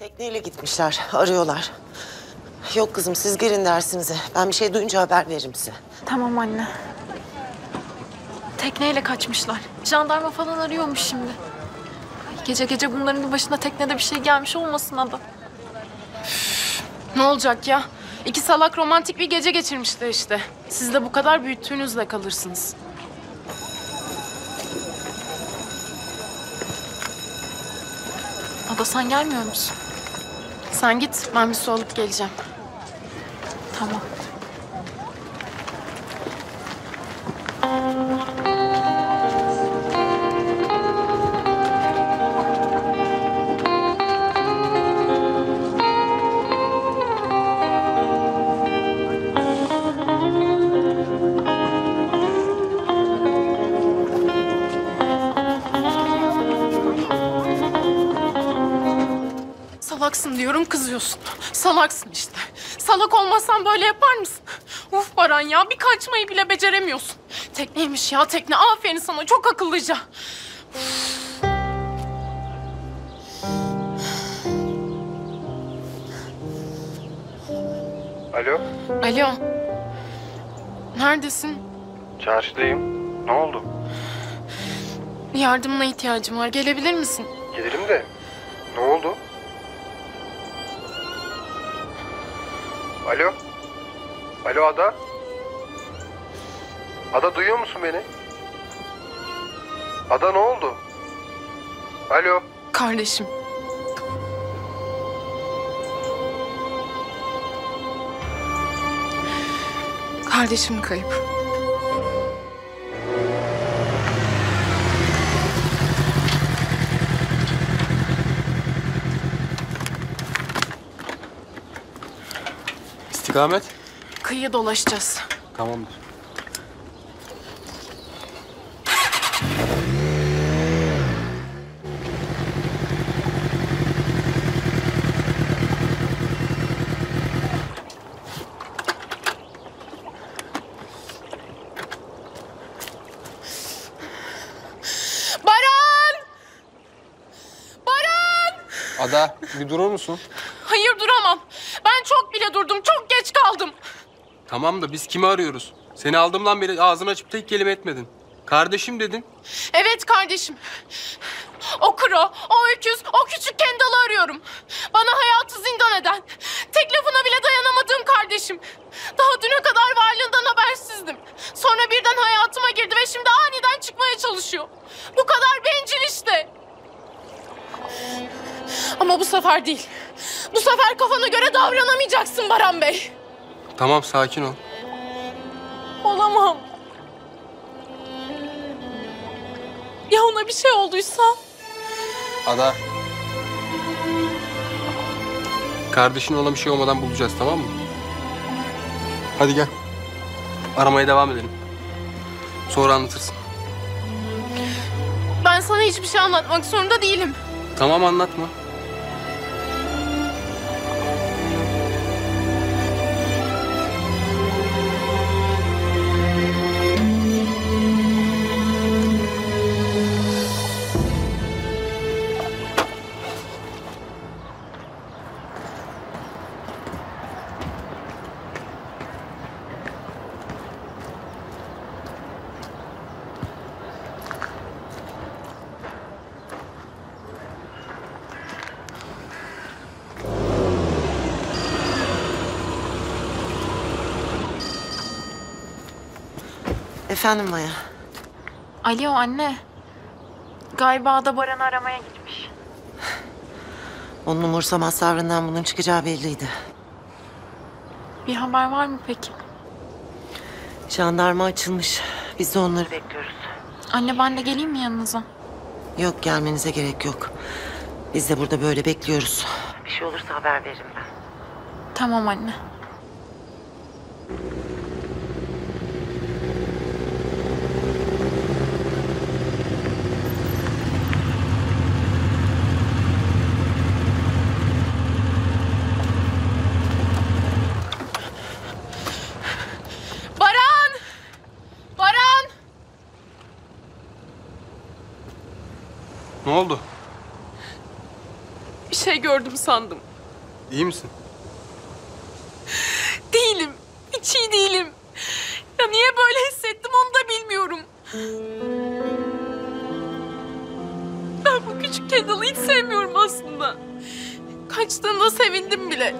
Tekneyle gitmişler. Arıyorlar. Yok kızım siz girin dersinize. Ben bir şey duyunca haber veririm size. Tamam anne. Tekneyle kaçmışlar. Jandarma falan arıyormuş şimdi. Ay, Gece gece bunların başına teknede bir şey gelmiş olmasın ada. Ne olacak ya? İki salak romantik bir gece geçirmişler işte. Siz de bu kadar büyüttüğünüzle kalırsınız. Ada sen gelmiyor musun? Sen git, ben bir su alıp geleceğim. Tamam. Salaksın diyorum, kızıyorsun. Salaksın işte. Salak olmasan böyle yapar mısın? Uf Baran ya, bir kaçmayı bile beceremiyorsun. Tekneymiş ya tekne, aferin sana, çok akıllıca. Alo, Alo. Neredesin? çarşıdayım. Ne oldu? Yardımına ihtiyacım var, gelebilir misin? Gelirim de. Alo? Alo Ada? Ada duyuyor musun beni? Ada ne oldu? Alo? Kardeşim. Kardeşim kayıp. İstikamet? Kıyıya dolaşacağız. Tamamdır. Baran! Baran! Ada bir durur musun? Hayır duramam. Ben çok bile durdum. Çok geç kaldım. Tamam da biz kimi arıyoruz? Seni aldığımdan beri ağzını açıp tek kelime etmedin. Kardeşim dedin. Evet kardeşim. O kro, o öküz, o küçük Kendall'ı arıyorum. Bana hayatı zindan eden, tek lafına bile dayanamadığım kardeşim. Daha düne kadar varlığından habersizdim. Sonra birden hayatıma girdi ve şimdi aniden çıkmaya çalışıyor. Bu kadar bencil Ama bu sefer değil. Bu sefer kafana göre davranamayacaksın Baran Bey. Tamam sakin ol. Olamam. Ya ona bir şey olduysa? Ada. Kardeşin olan bir şey olmadan bulacağız tamam mı? Hadi gel. Aramaya devam edelim. Sonra anlatırsın. Ben sana hiçbir şey anlatmak zorunda değilim. Tamam anlatma. Efendim Maya. Alo anne. Galiba da Baran'ı aramaya gitmiş. Onun umursamaz tavrından bunun çıkacağı belliydi. Bir haber var mı peki? Jandarma açılmış. Biz de onları bekliyoruz. Anne ben de geleyim mi yanınıza? Yok gelmenize gerek yok. Biz de burada böyle bekliyoruz. Bir şey olursa haber veririm ben. Tamam anne. Baran! Baran! Ne oldu? Bir şey gördüm sandım. İyi misin? Değilim. Hiç iyi değilim. Ya niye böyle hissettim onu da bilmiyorum. Ben bu küçük Kendall'ı hiç sevmiyorum aslında. Kaçtığında sevindim bile.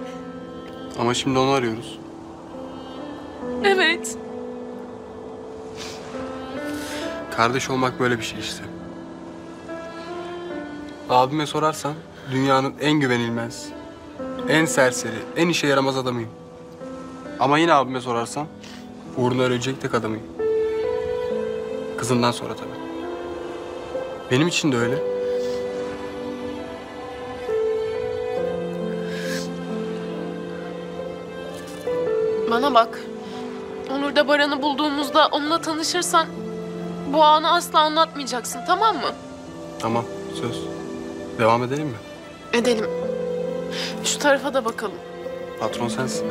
Ama şimdi onu arıyoruz. Evet. Kardeş olmak böyle bir şey işte. Abime sorarsan dünyanın en güvenilmez, en serseri, en işe yaramaz adamıyım. Ama yine abime sorarsan uğruna ölecek tek adamıyım. Kızından sonra tabii. Benim için de öyle. Bana bak. Onur'da Baran'ı bulduğumuzda onunla tanışırsan bu anı asla anlatmayacaksın tamam mı? Tamam, söz. Devam edelim mi? Edelim. Şu tarafa da bakalım. Patron sensin.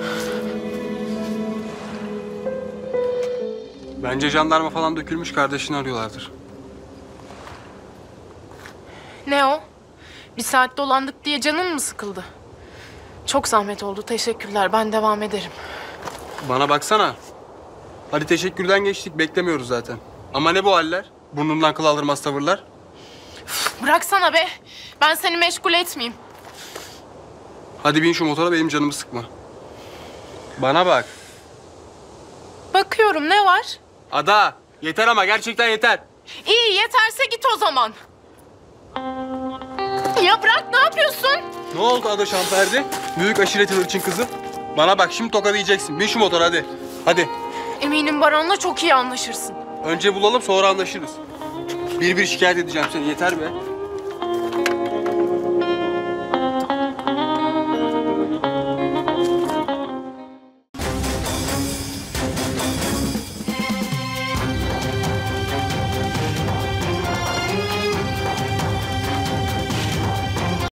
Bence jandarma falan dökülmüş kardeşini arıyorlardır. Ne o? Bir saat dolandık diye canın mı sıkıldı? Çok zahmet oldu. Teşekkürler. Ben devam ederim. Bana baksana. Hadi teşekkürden geçtik. Beklemiyoruz zaten. Ama ne bu haller? Burnundan kıl aldırmaz tavırlar. Bıraksana be. Ben seni meşgul etmeyeyim. Hadi bin şu motora benim canımı sıkma. Bana bak. Bakıyorum ne var? Ada yeter ama gerçekten yeter. İyi yeterse git o zaman. Ya bırak ne yapıyorsun? Ne oldu Ada Şamperdi? Büyük aşiretin için kızım. Bana bak şimdi tokadı yiyeceksin. Bin şu motora hadi. Hadi. Eminim Baran'la çok iyi anlaşırsın. Önce bulalım sonra anlaşırız. Bir bir şikayet edeceğim seni yeter be.